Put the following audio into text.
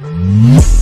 Mm-hmm.